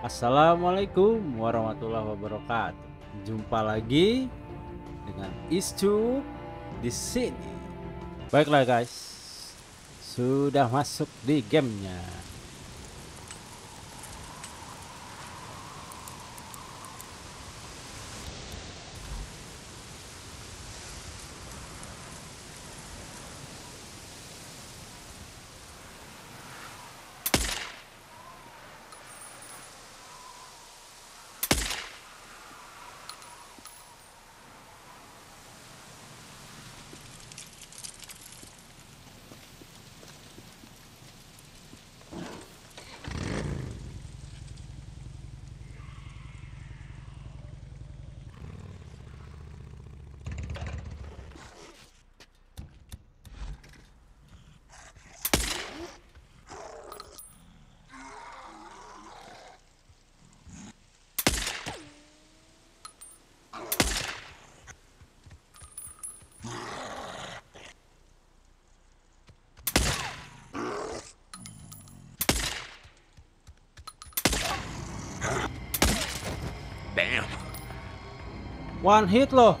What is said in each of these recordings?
Assalamualaikum warahmatullahi wabarakatuh. Jumpa lagi dengan Iscu di sini. Baiklah guys, sudah masuk di gamenya. One hit loh.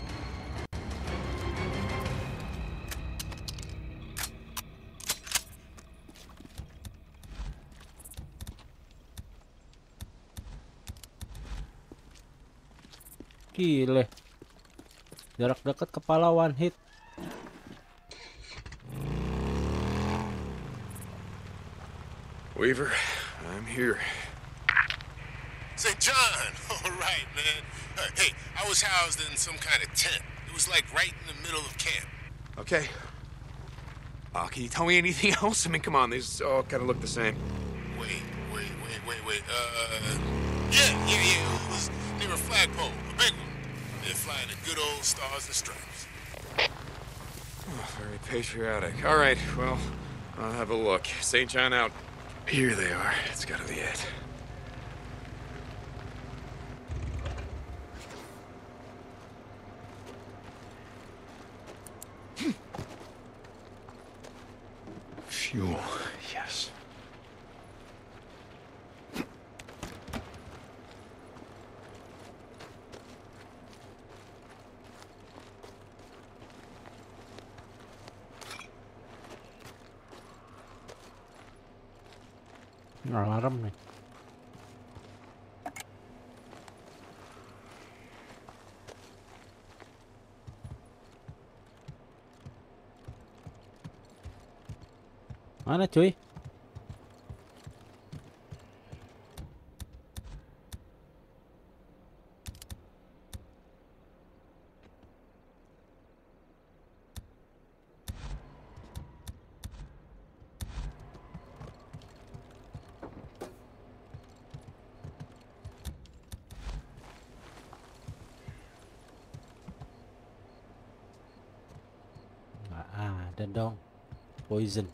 Gile. Jarak dekat kepala one hit. Weaver, I'm here. St. John! All right, man. Uh, hey, I was housed in some kind of tent. It was like right in the middle of camp. Okay. Uh, can you tell me anything else? I mean, come on, these all kind of look the same. Wait, wait, wait, wait, wait. Uh, yeah, yeah, yeah. It was near a flagpole, a big one. They're flying the good old stars and stripes. Oh, very patriotic. All right, well, I'll have a look. St. John out. Here they are. It's gotta be it. Fuel, yes. Alarm nih. Mana cuy? Nggak ada dong. Poison.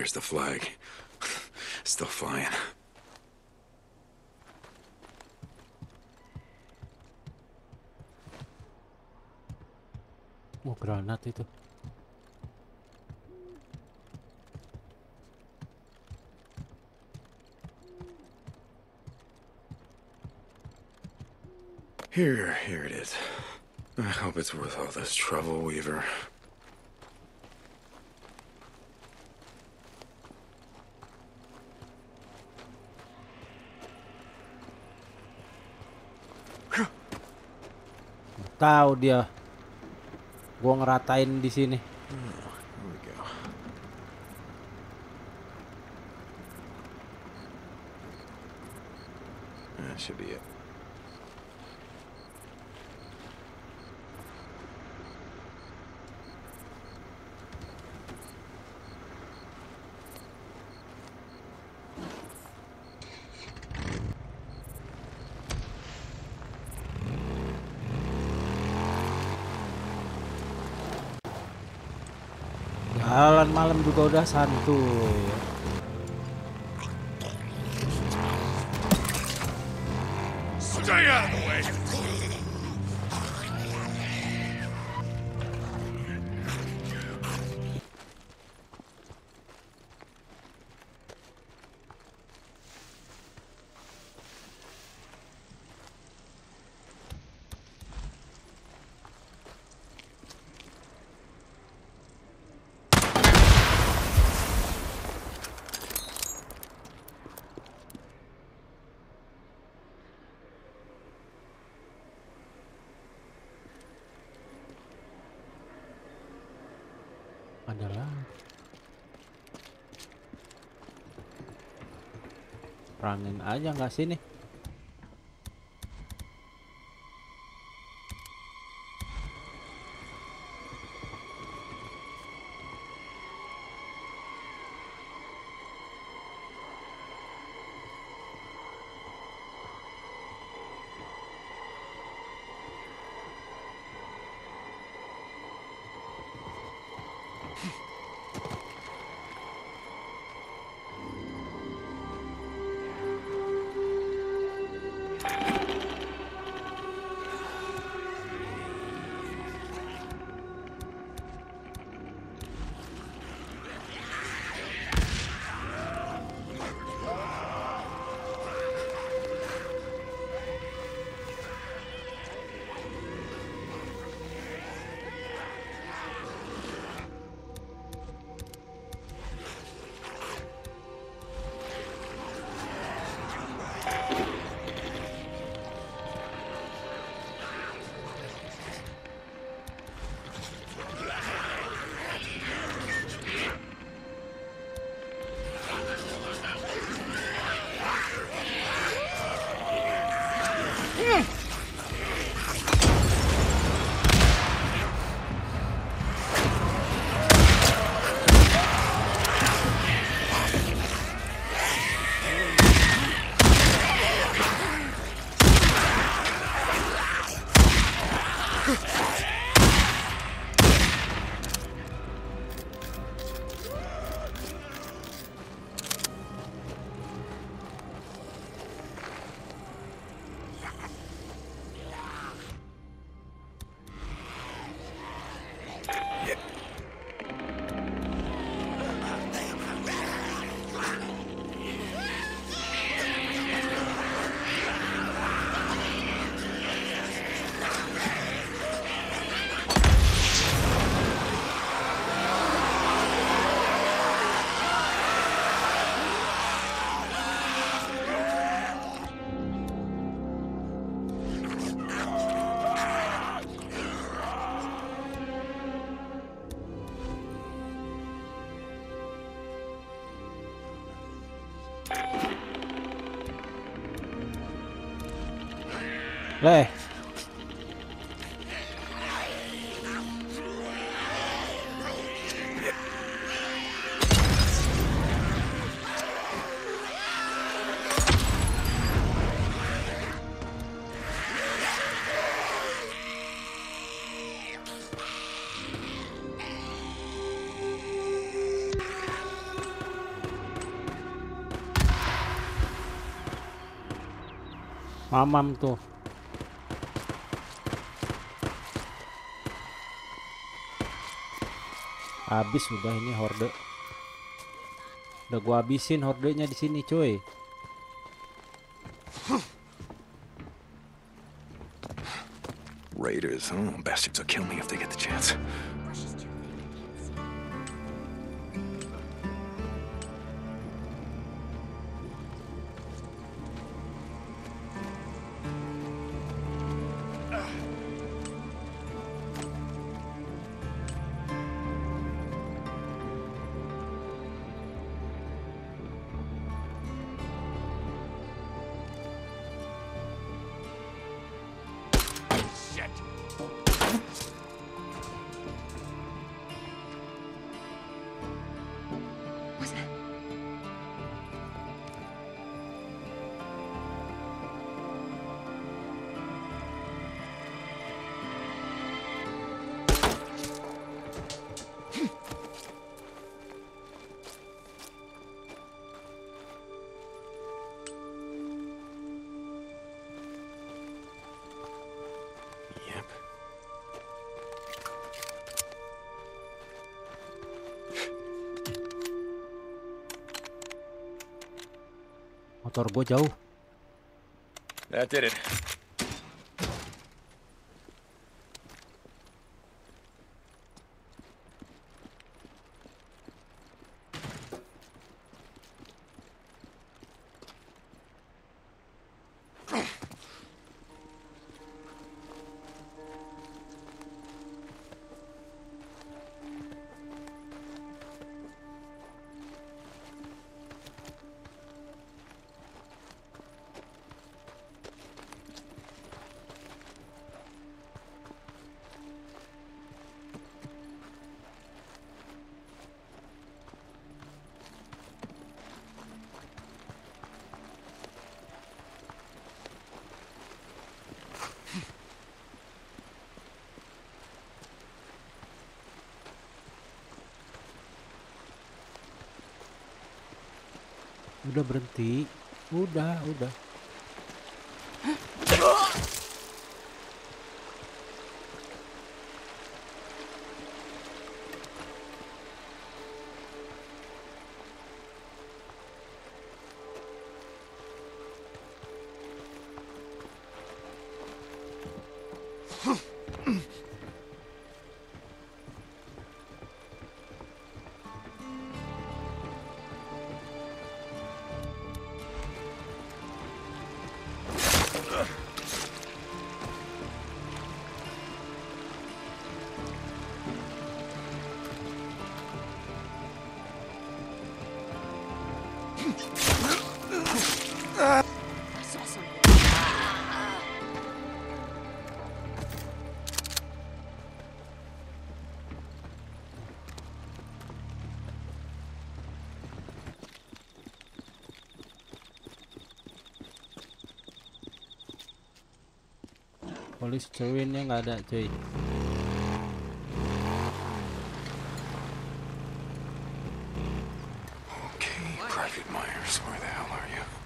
There's the flag. Still flying. Oh granat itu. Here, here it is. I hope it's worth all this trouble, Weaver. Tahu dia. Gua ngeratain di sini. Here Udah, santuy Sudah ya perangin aja nggak sini? Đây Mamam tuh. Habis udah ini horde. Udah gua habisin hordenya di sini, cuy. Raiders, oh, bastards will kill me if they get the chance. Motor gue jauh. That did it. Udah berhenti. Udah, udah. Ceweknya nggak ada, cuy. Okay, Private Myers, where the hell are you?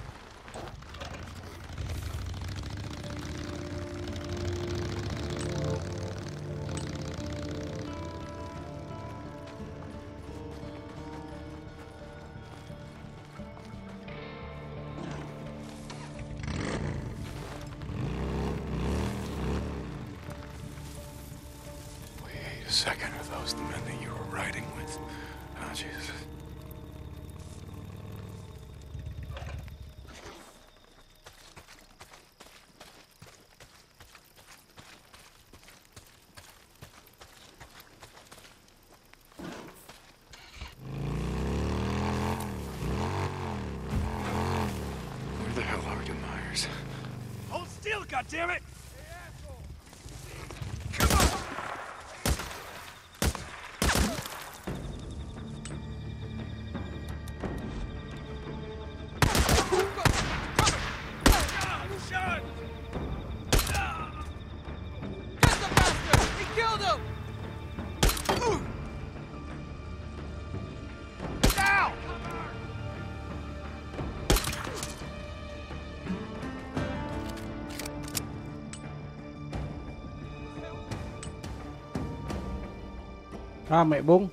Still, goddammit! Shot! à mẹ bung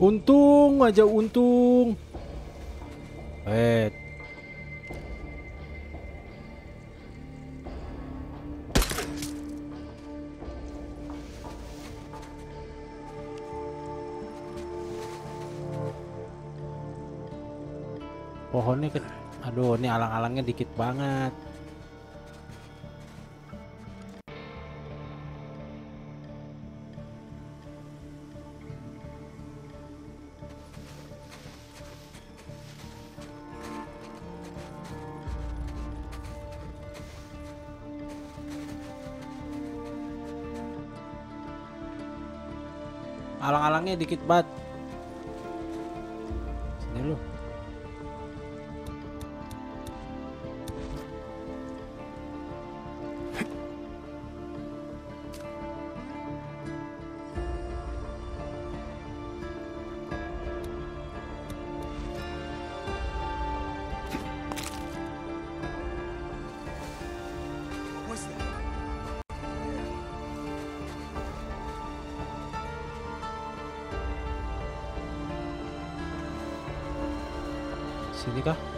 Untung aja untung. Eh, pohonnya ke aduh ini alang-alangnya dikit banget dikit banget 있으니까.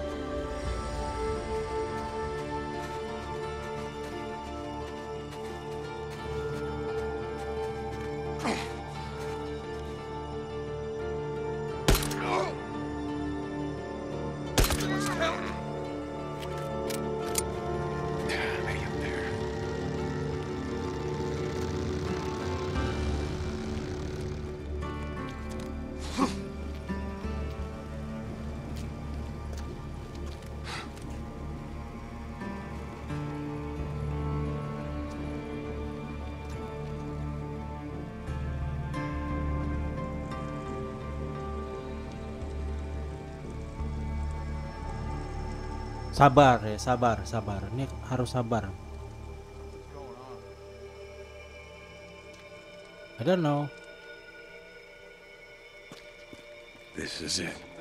sabar ya sabar sabar. Ini harus sabar. I don't know. This is it.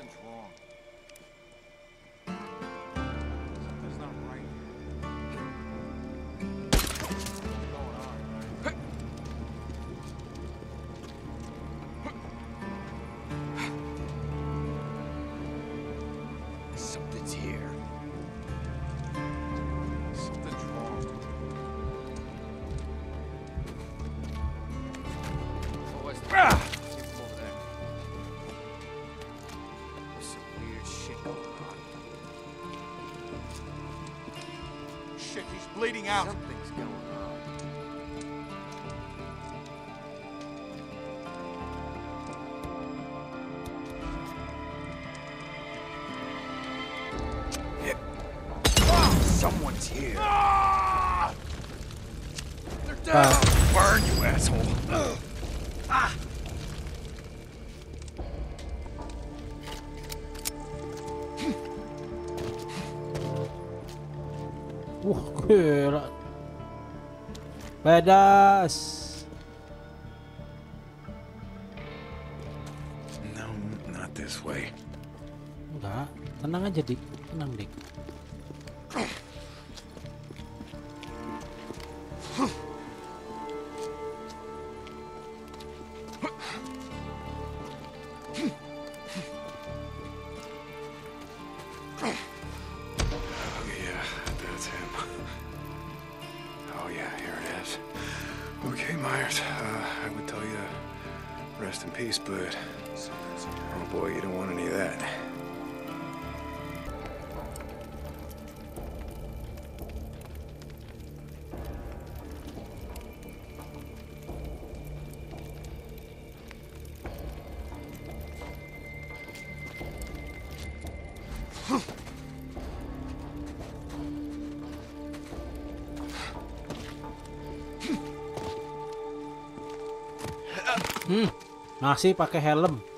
Badas. No, not this way. Enggak, tenang aja dik, tenang dik. masih pakai helm.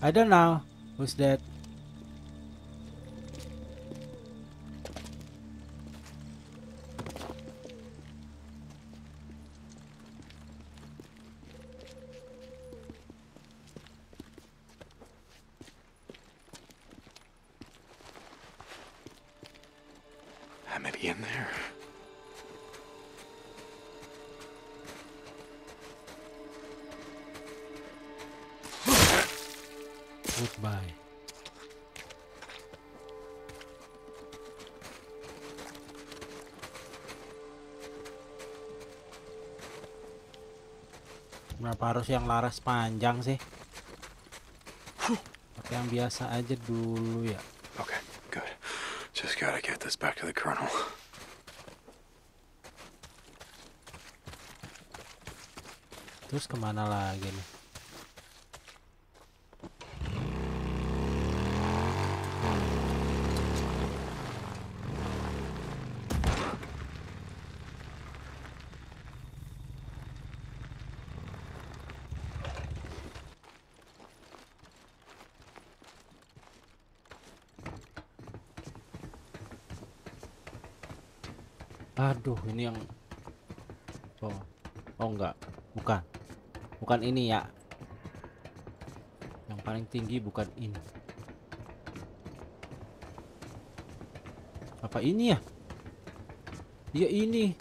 I don't know. Who's that? Kenapa harus yang laras panjang sih? Pakai yang biasa aja dulu ya. Okay, good. Just gotta get this back to the colonel. Terus ke mana lagi nih? Aduh, ini yang Oh. Oh enggak, bukan. Bukan ini ya. Yang paling tinggi bukan ini. Apa ini ya? Iya ini.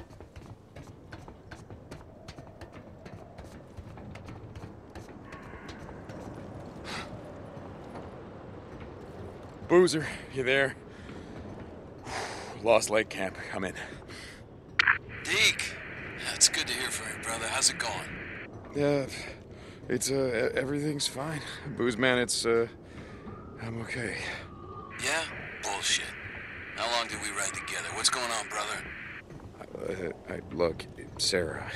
Boozer, you there? Lost Lake Camp. Come in. Deke, that's good to hear from you, brother. How's it going? Yeah, it's uh, everything's fine. Booze man, it's uh, I'm okay. Yeah? Bullshit. How long did we ride together? What's going on, brother? Uh, I, look, Sarah.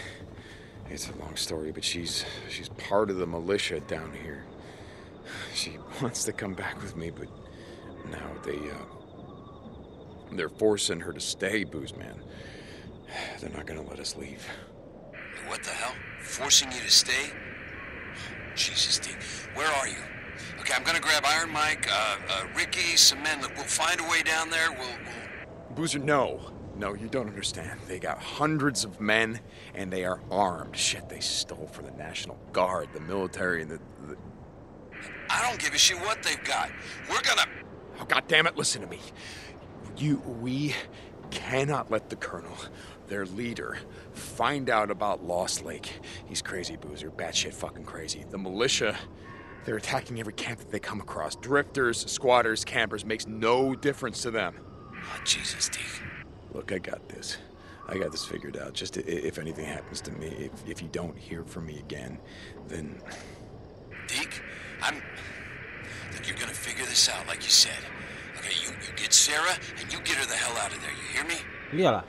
It's a long story, but she's she's part of the militia down here. She wants to come back with me, but now they uh, they're forcing her to stay, Booze man. They're not gonna let us leave. What the hell? Forcing you to stay? Jesus, Deke. Where are you? Okay, I'm gonna grab Iron Mike, uh, uh, Ricky, some men. Look, we'll find a way down there. We'll, we'll... Boozer, no. No, you don't understand. They got hundreds of men, and they are armed. Shit, they stole from the National Guard, the military, and the. the... I don't give a shit what they've got. We're gonna... Oh, God damn it, listen to me. You, we cannot let the Colonel, their leader, find out about Lost Lake. He's crazy, Boozer. Batshit fucking crazy. The militia, they're attacking every camp that they come across. Drifters, squatters, campers, makes no difference to them. Oh, Jesus, Deke. Look, I got this. I got this figured out. Just if anything happens to me, if, if you don't hear from me again, then Deke, I'm... Look, you're gonna figure this out, like you said. Okay, you, you get Sarah, and you get her the hell out of there, you hear me? Iyalah.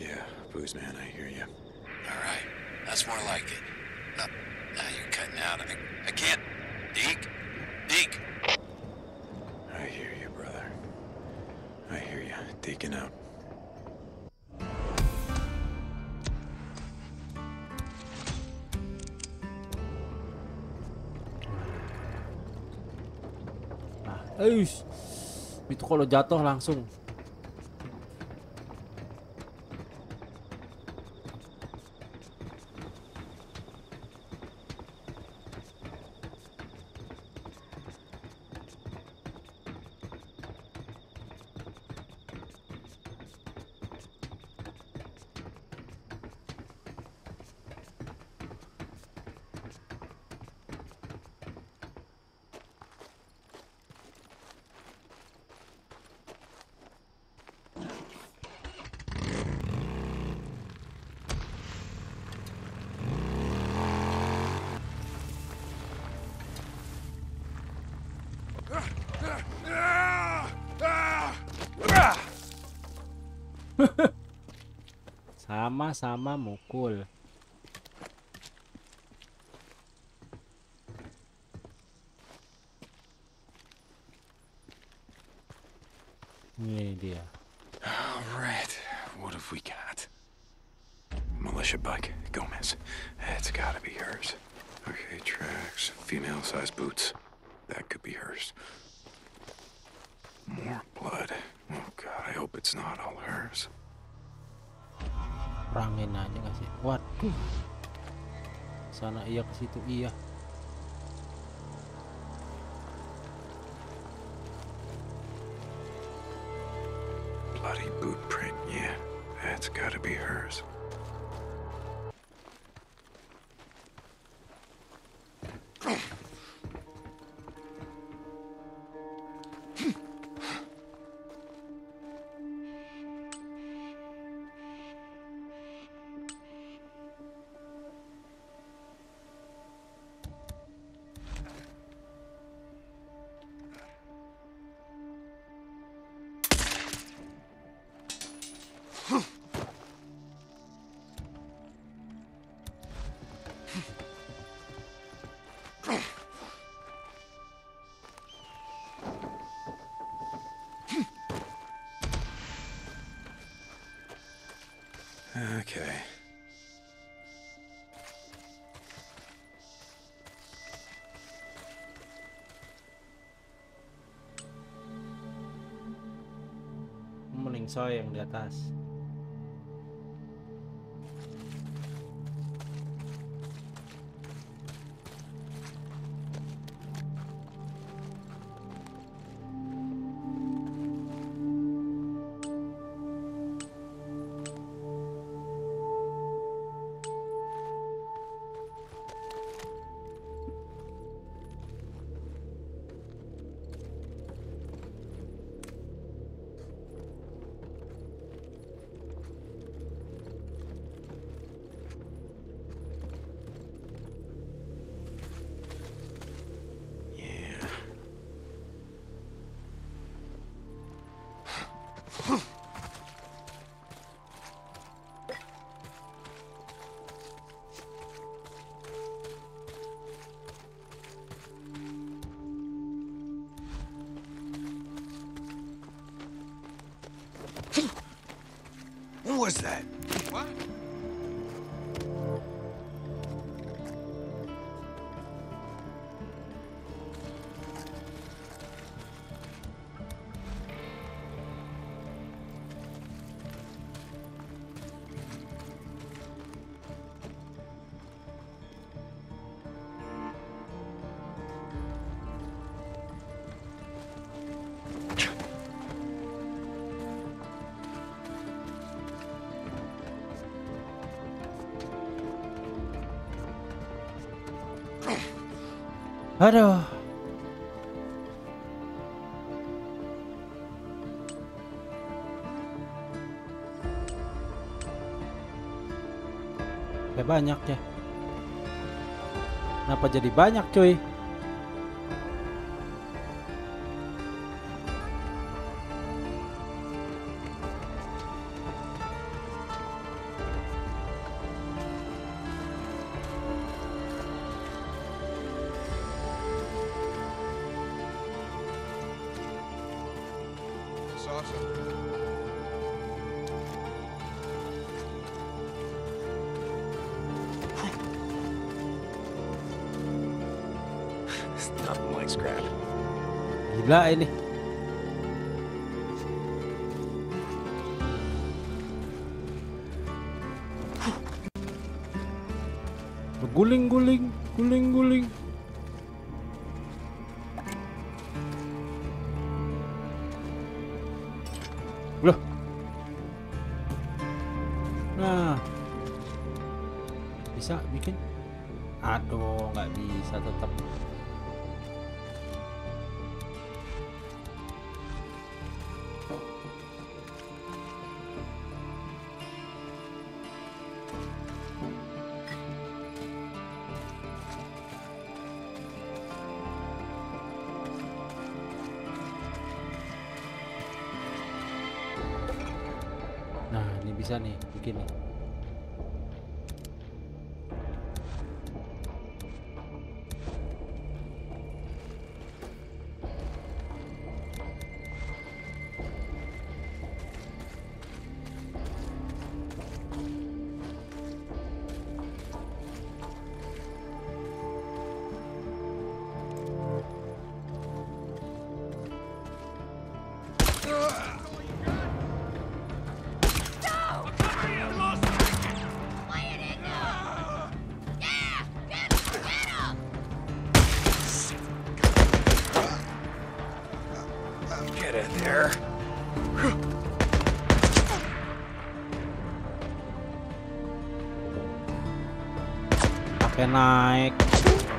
yeah, booze man, I hear you. All right, that's more like it. Now, now you're cutting out. I, I can't... Deke? Deke? I hear you, brother. I hear you. Deacon out. Nah, eish. Itu kalau jatuh langsung. Sama-sama mukul. Situ iya. Bloody boot print, yeah. That's gotta be hers. Soy yang di atas. Was that? Aduh. Kayak banyak ya. Kenapa jadi banyak cuy? Nothing like scrap. Gila ini. Guling guling, guling guling.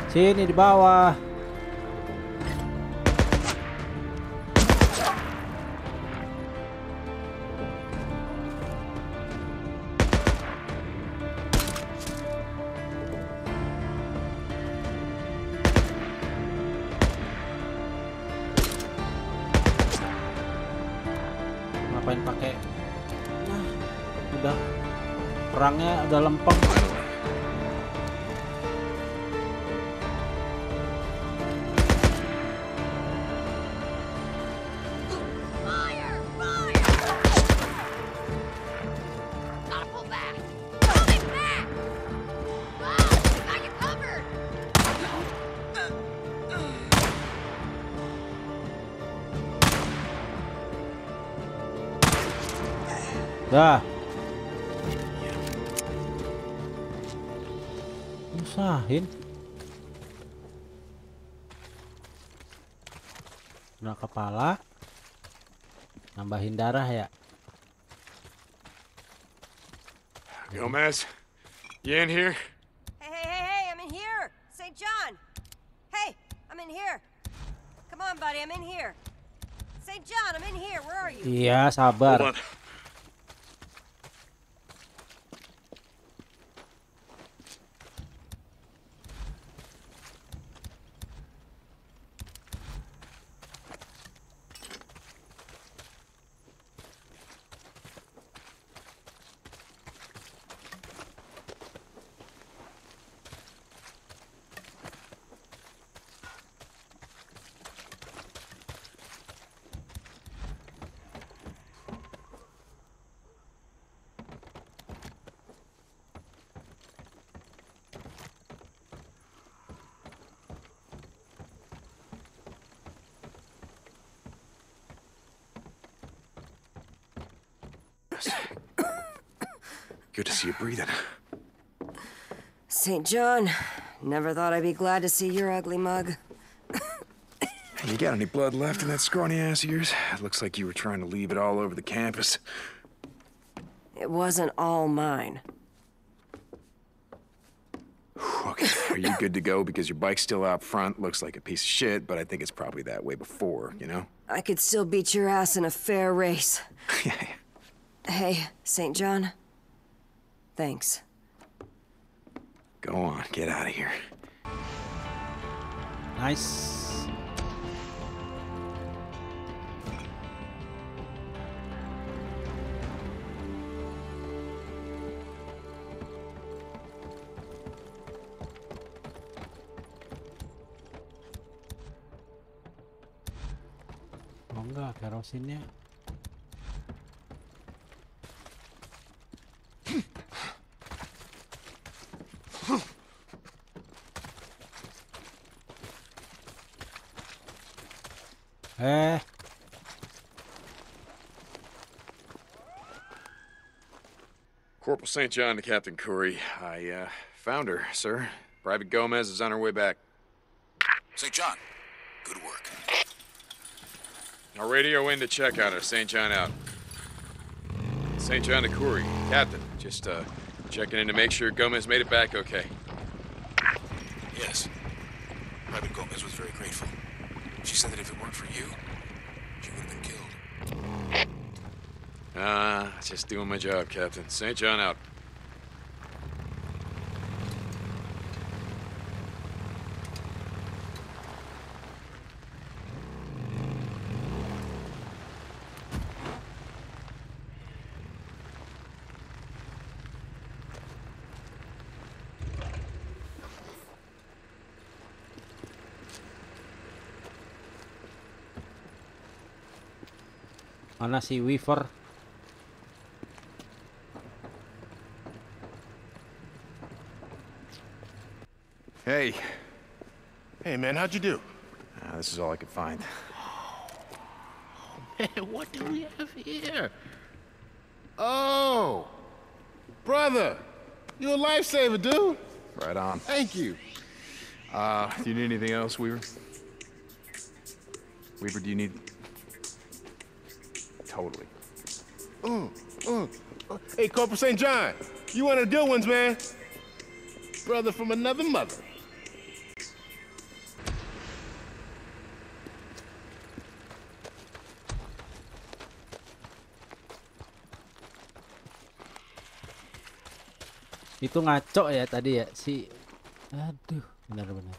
Sini di bawah. Ngapain pakai? Nah. udah perangnya udah lempeng. Dah. Usahin. Kena kepala. Nambahin darah ya. Gomez, you in here? Hey, hey, hey, hey, I'm in here! St. John! Hey, I'm in here! Come on, buddy, I'm in here! St. John, I'm in here, where are you? Iya, sabar. Good to see you breathing. St. John, never thought I'd be glad to see your ugly mug. You got any blood left in that scrawny ass of yours? It looks like you were trying to leave it all over the campus. It wasn't all mine. Okay, are you good to go? Because your bike's still out front. Looks like a piece of shit, but I think it's probably that way before, you know? I could still beat your ass in a fair race. yeah. Hey, St. John. Thanks. Go on, get out of here. Nice. Oh enggak, kerosinnya. Eh, Corporal St. John to Captain Curry. I, uh, found her, sir. Private Gomez is on her way back. St. John, good work. I'll radio in to check on her. St. John out. St. John to Curry. Captain, just, uh, checking in to make sure Gomez made it back okay. Yes. Private Gomez was very grateful. She said that if it weren't for you, she would have been killed. Ah, just doing my job, Captain. St. John out. mana si Weaver? Hey, Hey, man, how'd you do? ah, this is all I could find. Oh, man, what do we have here? Oh, brother, you a lifesaver, dude. Right on. Thank you. Uh, do you need anything else, Weaver? Weaver, do you need... Totally. Mm, mm. Hey, Corporal St. John, you one of the good ones, man. Brother from another mother. Itu ngaco ya tadi ya si Aduh, benar-benar.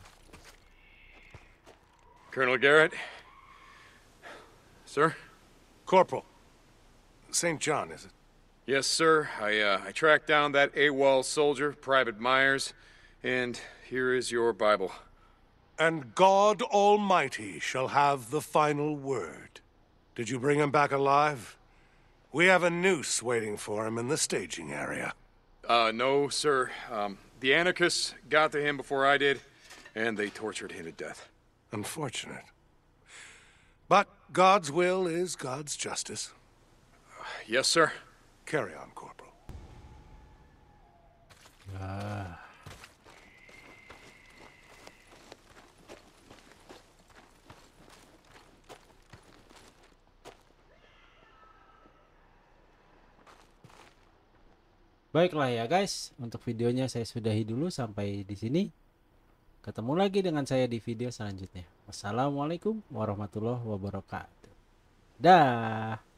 Colonel Garrett? Sir? Corporal. St. John, is it? Yes, sir. I, uh, I tracked down that AWOL soldier, Private Myers, and here is your Bible. And God Almighty shall have the final word. Did you bring him back alive? We have a noose waiting for him in the staging area. Uh, no, sir. Um, the anarchists got to him before I did, and they tortured him to death. Unfortunate. But God's will is God's justice. Yes, sir. Carry on, Corporal. Baiklah ya guys, untuk videonya saya sudahi dulu sampai di sini. Ketemu lagi dengan saya di video selanjutnya. Wassalamualaikum warahmatullahi wabarakatuh. Dah.